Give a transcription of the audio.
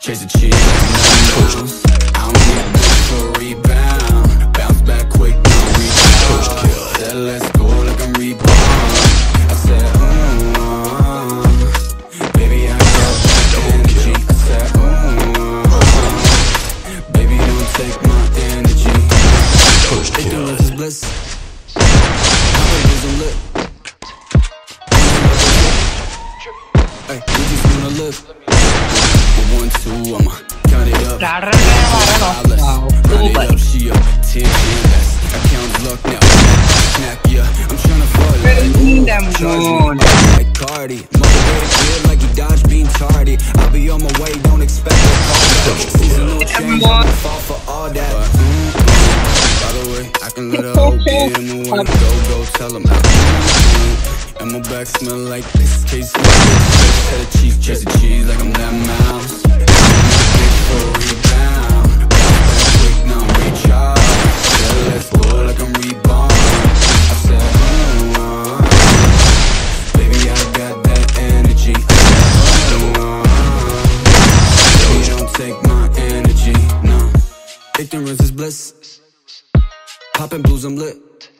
chase the cheese like I'm for rebound. Bounce back quick, rebound. Said let's go like I'm. I said, mm, baby I got energy. I said, mm, baby don't take my energy. Bliss. Hey, we just wanna live. डाल रहे हैं हमारा ऊपर Like Cardi, motivated kid like he dodged being tardy. I'll be on my way, don't expect a call. Seasonal change, I fall for all that. Mm -hmm. By the way, I can let her hope it in the wind. Go, go, tell him I'm And my back smell like this case. Cheddar cheese, chase cheese like I'm now. Ignorance is bliss. Poppin' blues, I'm lit.